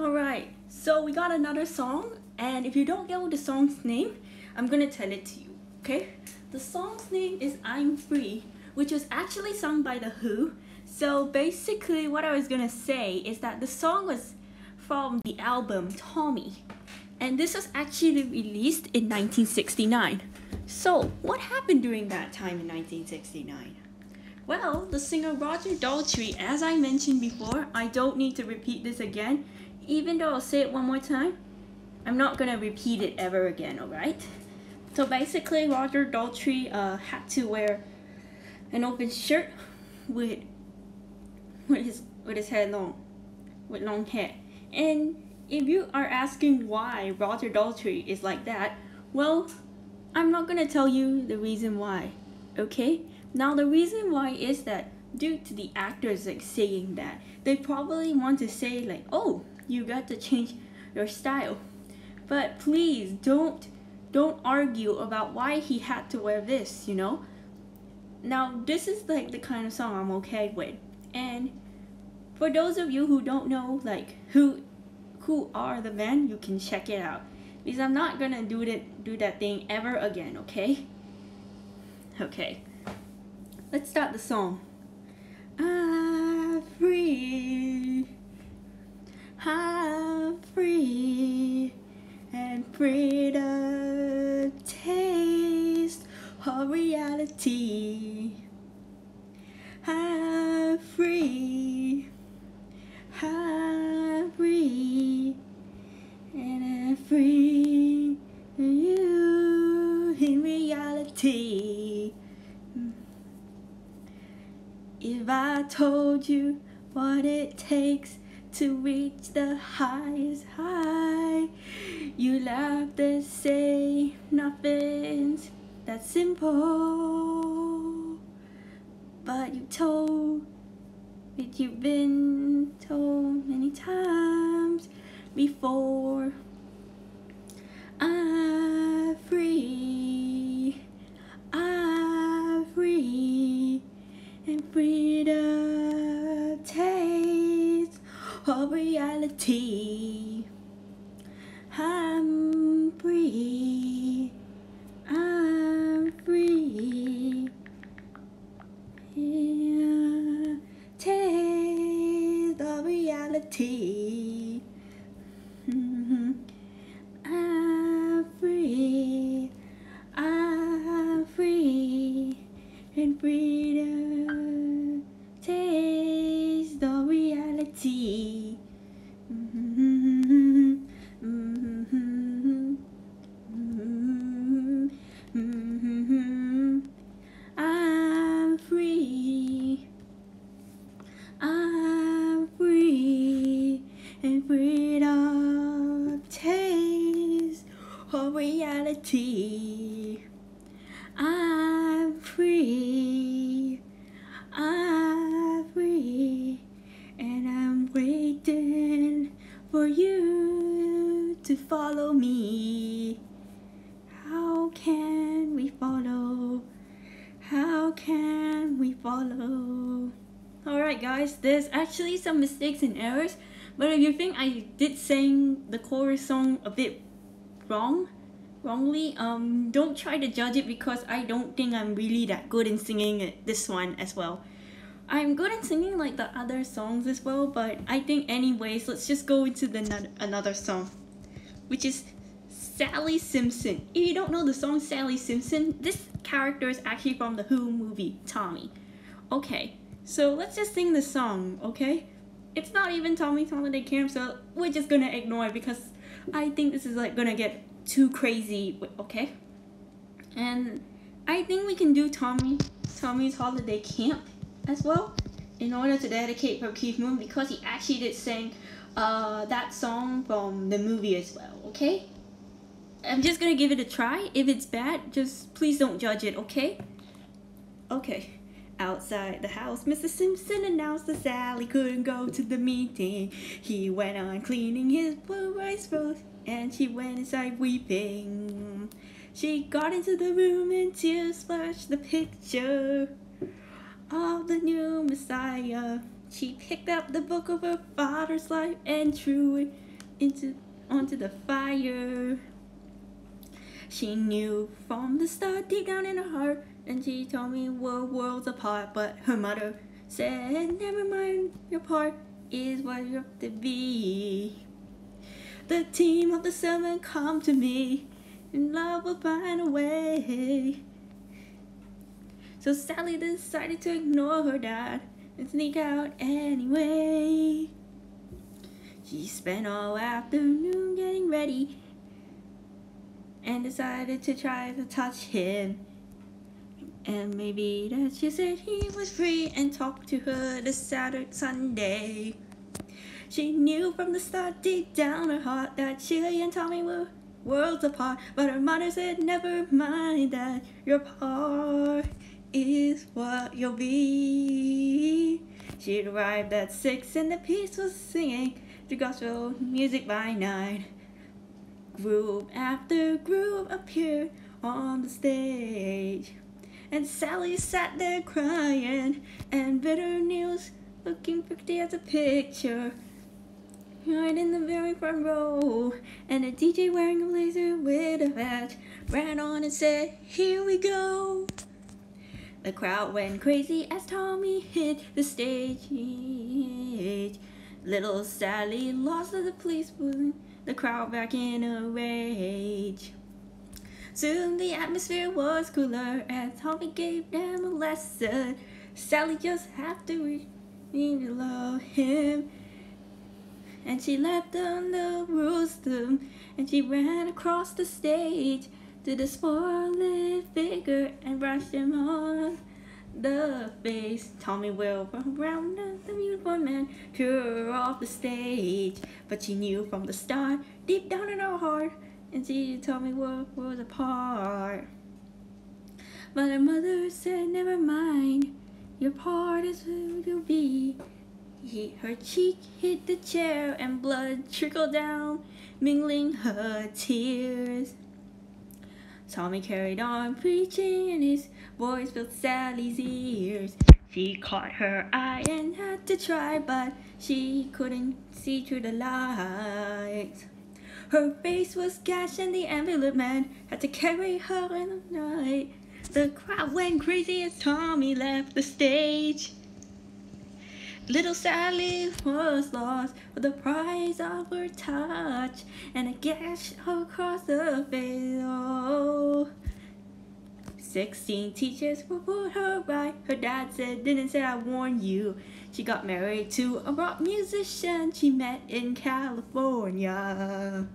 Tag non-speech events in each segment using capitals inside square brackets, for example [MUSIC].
Alright, so we got another song, and if you don't know the song's name, I'm gonna tell it to you, okay? The song's name is I'm Free, which was actually sung by The Who. So basically, what I was gonna say is that the song was from the album Tommy, and this was actually released in 1969. So, what happened during that time in 1969? Well, the singer Roger Daltrey, as I mentioned before, I don't need to repeat this again, even though I'll say it one more time, I'm not gonna repeat it ever again, alright? So basically, Roger Daltrey uh, had to wear an open shirt with with his with his hair long, with long hair. And if you are asking why Roger Daltrey is like that, well, I'm not gonna tell you the reason why, okay? Now the reason why is that due to the actors like saying that, they probably want to say like, oh, you got to change your style. But please don't don't argue about why he had to wear this, you know? Now this is like the kind of song I'm okay with. And for those of you who don't know like who who are the band, you can check it out. Because I'm not gonna do that do that thing ever again, okay? Okay. Let's start the song. I'm free. I'm free and free to taste of reality. I'm free. I'm free. And I'm free you in reality. If I told you what it takes to reach the highest high, you laugh and say nothing's that simple. But you told it you've been told many times before. Of reality. I'm free. I'm free. Yeah, taste of reality. Hmm. Follow? Alright guys, there's actually some mistakes and errors, but if you think I did sing the chorus song a bit wrong, wrongly, um, don't try to judge it because I don't think I'm really that good in singing it, this one as well. I'm good in singing like the other songs as well, but I think anyways, let's just go into the another song, which is Sally Simpson. If you don't know the song Sally Simpson, this character is actually from the Who movie, Tommy. Okay, so let's just sing the song, okay? It's not even Tommy's Holiday Camp, so we're just gonna ignore it because I think this is like gonna get too crazy, okay? And I think we can do Tommy Tommy's Holiday Camp as well in order to dedicate for Keith Moon because he actually did sing uh, that song from the movie as well, okay? I'm just gonna give it a try. If it's bad, just please don't judge it, okay? Okay. Outside the house, Mr. Simpson announced that Sally couldn't go to the meeting. He went on cleaning his blue Rolls Royce, and she went inside weeping. She got into the room and tears splashed the picture of the new Messiah. She picked up the book of her father's life and threw it into onto the fire. She knew from the start, deep down in her heart, and she told me we're worlds apart. But her mother said, Never mind, your part is what you're to be. The team of the seven come to me, and love will find a way. So Sally decided to ignore her dad and sneak out anyway. She spent all afternoon getting ready and decided to try to touch him. And maybe that she said he was free and talked to her this Saturday Sunday. She knew from the start deep down her heart that she and Tommy were worlds apart. But her mother said, never mind that your part is what you'll be. She arrived at six and the piece was singing the gospel music by nine. Group after group appeared on the stage. And Sally sat there crying and bitter news looking pretty as a picture. Right in the very front row, and a DJ wearing a blazer with a badge ran on and said, Here we go. The crowd went crazy as Tommy hit the stage. Little Sally lost to the police, pulling the crowd back in a rage. Soon the atmosphere was cooler as Tommy gave them a lesson. Sally just had to learn to love him. And she left on the rooster and she ran across the stage to the spoiling figure and brushed him on the face. Tommy will from around the beautiful man, her off the stage. But she knew from the start, deep down in her heart, and she told me what was apart. But her mother said, never mind, your part is who you'll be. He, her cheek hit the chair and blood trickled down, mingling her tears. Tommy carried on preaching and his voice filled Sally's ears. She caught her eye and had to try, but she couldn't see through the lights. Her face was gashed and the ambulance man had to carry her in the night. The crowd went crazy as Tommy left the stage. Little Sally was lost for the prize of her touch and a gash across the face. Oh. Sixteen teachers put her right. Her dad said, didn't say I warned you. She got married to a rock musician she met in California.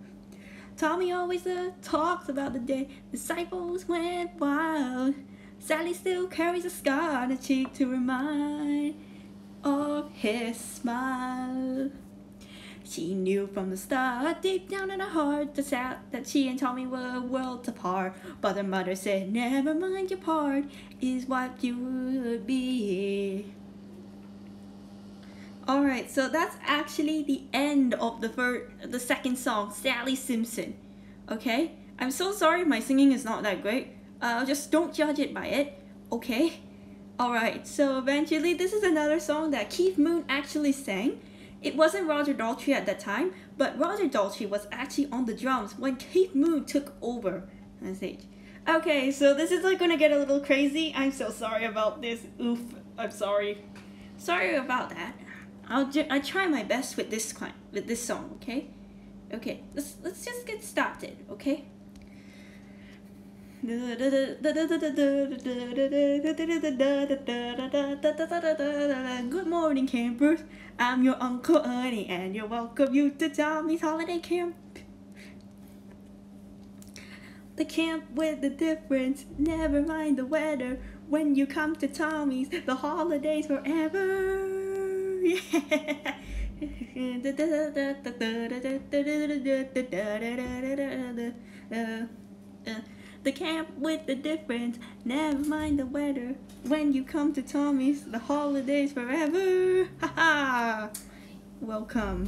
Tommy always uh, talks about the day disciples went wild. Sally still carries a scar on her cheek to remind of his smile. She knew from the start, deep down in her heart, that, that she and Tommy were worlds apart. But her mother said, never mind your part, is what you would be. Alright, so that's actually the end of the first, the second song, Sally Simpson. Okay? I'm so sorry my singing is not that great. Uh, just don't judge it by it. Okay? Alright, so eventually this is another song that Keith Moon actually sang. It wasn't Roger Daltrey at that time, but Roger Daltrey was actually on the drums when Keith Moon took over on stage. Okay, so this is like gonna get a little crazy. I'm so sorry about this. Oof, I'm sorry. Sorry about that. I'll I try my best with this with this song, okay? Okay, let's let's just get started, okay? Good morning, campers. I'm your Uncle Ernie, and you're welcome you to Tommy's Holiday Camp. The camp with the difference, never mind the weather. When you come to Tommy's, the holidays forever. [LAUGHS] The camp with the difference, never mind the weather. When you come to Tommy's, the holidays forever. [LAUGHS] Ha ha! Welcome.